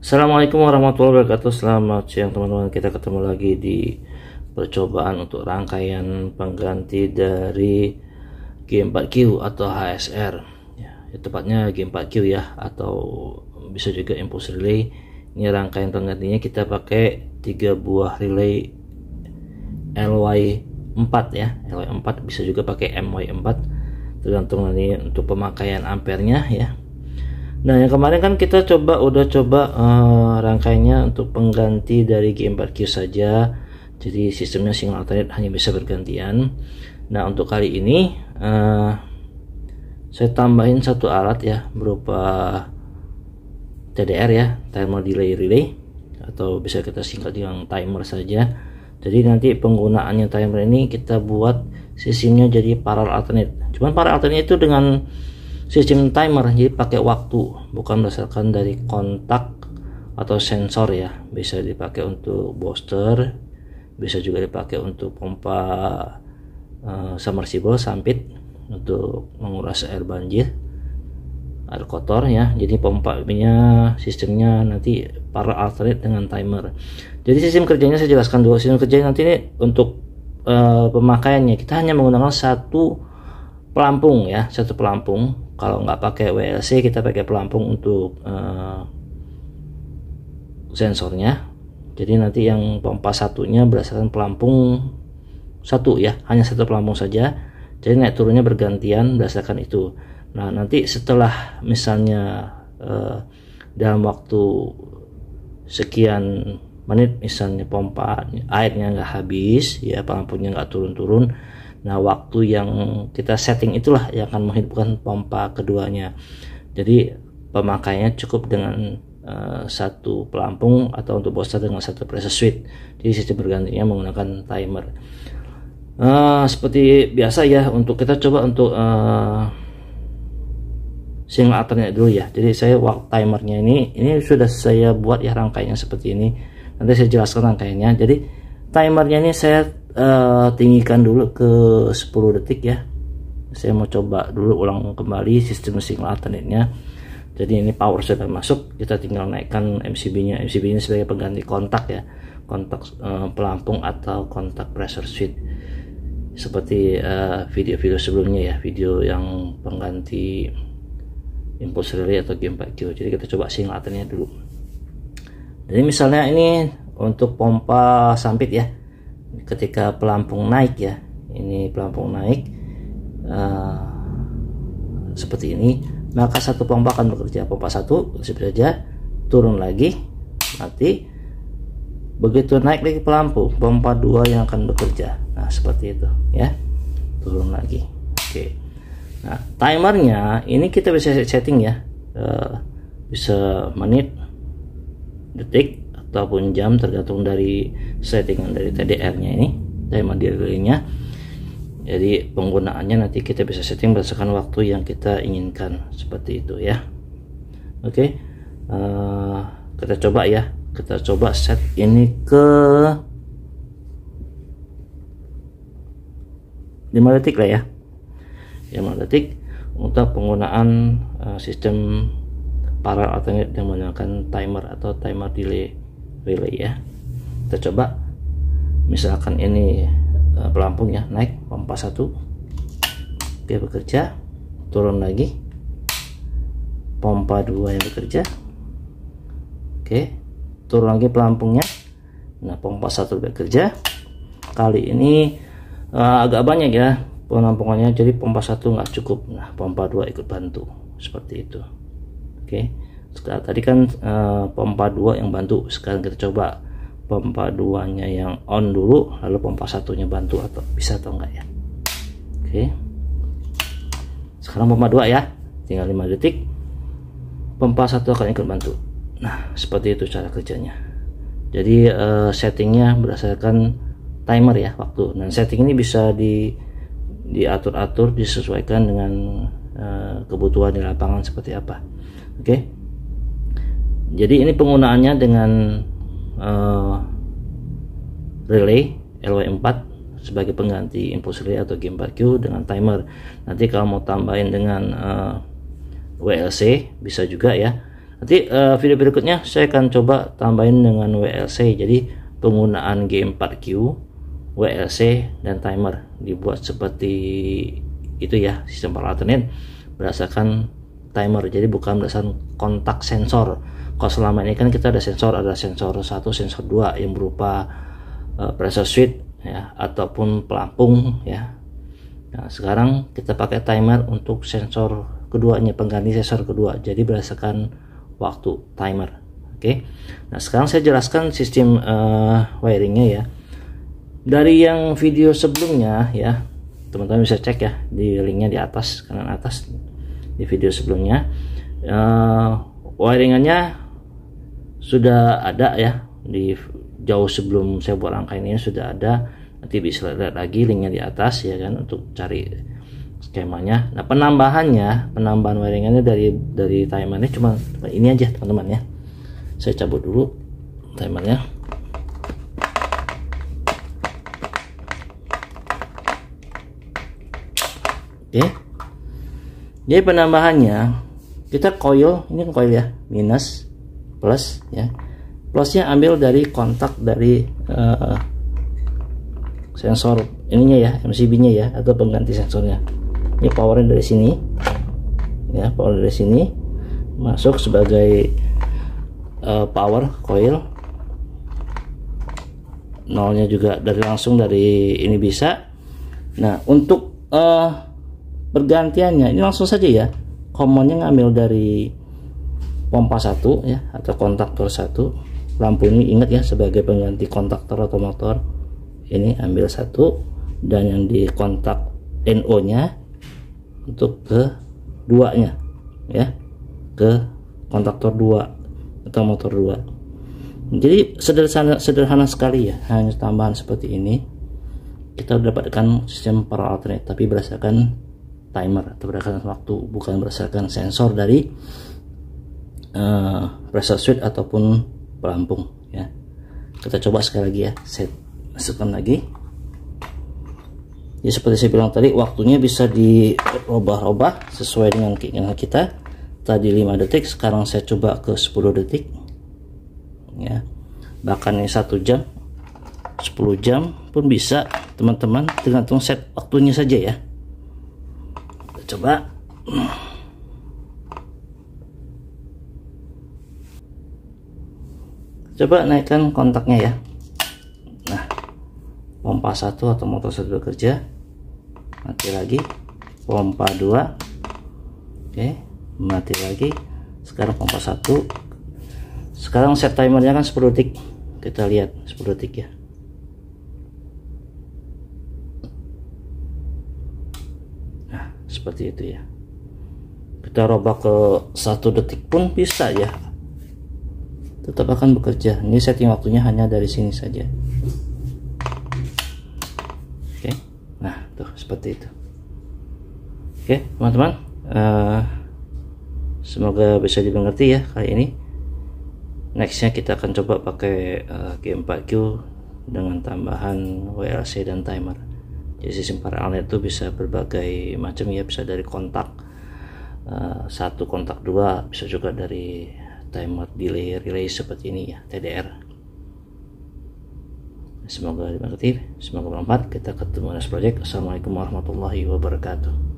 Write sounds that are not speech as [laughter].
Assalamualaikum warahmatullahi wabarakatuh. Selamat siang teman-teman. Kita ketemu lagi di percobaan untuk rangkaian pengganti dari G4Q atau HSR ya, ya, Tepatnya G4Q ya Atau bisa juga impulse relay. Ini rangkaian penggantinya kita pakai tiga buah relay LY4 ya. LY4 bisa juga pakai MY4 tergantung nanti untuk pemakaian ampernya ya Nah yang kemarin kan kita coba udah coba uh, rangkainya untuk pengganti dari G4Q saja. Jadi sistemnya single alternate hanya bisa bergantian. Nah untuk kali ini uh, saya tambahin satu alat ya berupa TDR ya timer delay relay atau bisa kita singkat dengan timer saja. Jadi nanti penggunaannya timer ini kita buat sistemnya jadi parallel alternate. Cuman parallel alternate itu dengan sistem timer jadi pakai waktu bukan berdasarkan dari kontak atau sensor ya. Bisa dipakai untuk booster bisa juga dipakai untuk pompa uh, submersible sampit untuk menguras air banjir air kotor ya. Jadi pompa nya sistemnya nanti para alternate dengan timer. Jadi sistem kerjanya saya jelaskan dulu. Sistem kerjanya nanti ini untuk uh, pemakaiannya. Kita hanya menggunakan satu pelampung ya satu pelampung kalau nggak pakai WLC kita pakai pelampung untuk uh, sensornya. Jadi nanti yang pompa satunya berdasarkan pelampung satu ya hanya satu pelampung saja. Jadi naik turunnya bergantian berdasarkan itu. Nah nanti setelah misalnya uh, dalam waktu sekian menit misalnya pompa airnya nggak habis ya pelampungnya nggak turun-turun Nah, waktu yang kita setting itulah yang akan menghidupkan pompa keduanya. Jadi, pemakaiannya cukup dengan uh, satu pelampung atau untuk booster dengan satu pressure switch. Jadi, sistem bergantinya menggunakan timer. Uh, seperti biasa ya, untuk kita coba untuk uh, single alternate dulu ya. Jadi, saya waktu timernya ini, ini sudah saya buat ya rangkaiannya seperti ini. Nanti saya jelaskan rangkaiannya. Jadi, timernya ini saya uh, tinggikan dulu ke 10 detik ya. Saya mau coba dulu ulang kembali sistem single alternate nya jadi ini power sudah masuk. Kita tinggal naikkan MCB nya MCB ini sebagai pengganti kontak ya. Kontak uh, pelampung atau kontak pressure switch. Seperti eh, video-video uh, sebelumnya ya. Video yang pengganti impulse relay atau game 4Q jadi kita coba single alternate dulu. Jadi misalnya ini untuk pompa sampit ya ketika pelampung naik ya ini pelampung naik uh, seperti ini maka satu pompa akan bekerja. Pompa satu seperti saja turun lagi nanti begitu naik lagi pelampung pompa dua yang akan bekerja. Nah seperti itu ya. Turun lagi. Oke. Nah timernya ini kita bisa setting ya uh, bisa menit detik ataupun jam tergantung dari settingan dari TDR-nya ini timer delay-nya. Jadi penggunaannya nanti kita bisa setting berdasarkan waktu yang kita inginkan seperti itu ya. Oke, okay. uh, eh, kita coba ya. Kita coba set ini ke 5 detik lah ya. 5 detik untuk penggunaan uh, sistem parallel alternate yang menggunakan timer atau timer delay relay ya. Kita coba. Misalkan ini uh, pelampung ya naik pompa satu. Dia bekerja turun lagi. Pompa dua yang bekerja. Oke turun lagi pelampungnya. Nah pompa satu bekerja. Kali ini uh, agak banyak ya penampungannya jadi pompa satu nggak cukup. Nah pompa dua ikut bantu. Seperti itu. Oke sekarang tadi kan uh, pompa 2 yang bantu. Sekarang kita coba pompa 2 nya yang on dulu lalu pompa satunya bantu atau bisa atau enggak ya. Oke. Sekarang pompa 2 ya. Tinggal 5 detik. Pompa satu akan ikut bantu. Nah seperti itu cara kerjanya. Jadi uh, settingnya berdasarkan timer ya waktu. Dan setting ini bisa di diatur-atur disesuaikan dengan uh, kebutuhan di lapangan seperti apa. Oke? okay? Jadi ini penggunaannya dengan uh, relay LW4 sebagai pengganti impulse relay atau game 4Q dengan timer. Nanti kalau mau tambahin dengan uh, WLC bisa juga ya. Nanti uh, video berikutnya saya akan coba tambahin dengan WLC jadi penggunaan G4Q WLC dan timer dibuat seperti itu ya sistem alternate berdasarkan timer. Jadi bukan berdasarkan kontak sensor kalau selama ini kan kita ada sensor ada sensor satu sensor dua yang berupa uh, pressure switch ya ataupun pelampung ya. Nah sekarang kita pakai timer untuk sensor keduanya pengganti sensor kedua. Jadi berdasarkan waktu timer oke? Okay? nah sekarang saya jelaskan sistem uh, wiringnya ya. Dari yang video sebelumnya ya teman-teman bisa cek ya di linknya di atas kanan atas di video sebelumnya uh, wiringannya sudah ada ya. Di jauh sebelum saya buat rangkaian ini sudah ada. Nanti bisa lihat lagi linknya di atas ya kan untuk cari skemanya. Nah penambahannya penambahan wiringannya dari dari timernya cuma ini aja teman-teman ya. Saya cabut dulu timernya. Oke. Jadi penambahannya kita coil ini kan coil ya minus plus ya. Plusnya ambil dari kontak dari uh, sensor ininya ya MCB nya ya atau pengganti sensornya. Ini powernya dari sini ya power dari sini. Masuk sebagai uh, power coil. Nolnya juga dari langsung dari ini bisa. Nah untuk uh, pergantiannya ini langsung saja ya. Commonnya ngambil dari pompa satu ya atau kontaktor satu. Lampu ini ingat ya sebagai pengganti kontaktor atau motor. Ini ambil satu dan yang di kontak NO nya untuk ke duanya ya. Ke kontaktor dua atau motor dua. Jadi sederhana sederhana sekali ya hanya tambahan seperti ini. Kita dapatkan sistem power alternate tapi berdasarkan timer atau berdasarkan waktu bukan berdasarkan sensor dari uh, pressure switch ataupun pelampung ya. Kita coba sekali lagi ya. Saya masukkan lagi. Ya seperti saya bilang tadi waktunya bisa dirubah-rubah sesuai dengan keinginan kita. Tadi 5 detik sekarang saya coba ke 10 detik ya. Bahkan ini satu jam 10 jam pun bisa teman-teman. Tergantung set waktunya saja ya. Kita coba [clears throat] coba naikkan kontaknya ya. Nah pompa satu atau motor satu bekerja. Mati lagi. Pompa dua. Oke mati lagi. Sekarang pompa satu. Sekarang set timernya kan 10 detik. Kita lihat 10 detik ya. Nah seperti itu ya. Kita robah ke satu detik pun bisa ya tetap akan bekerja. Ini setting waktunya hanya dari sini saja. Oke. Nah tuh seperti itu. Oke teman-teman. Uh, semoga bisa dimengerti ya kali ini. Nextnya kita akan coba pakai uh, G4Q dengan tambahan WLC dan timer. Jadi sistem paralel itu bisa berbagai macam ya. Bisa dari kontak uh, satu kontak dua bisa juga dari timer delay relay seperti ini ya TDR semoga dimengerti semoga bermanfaat. Kita ketemu next project. Assalamualaikum warahmatullahi wabarakatuh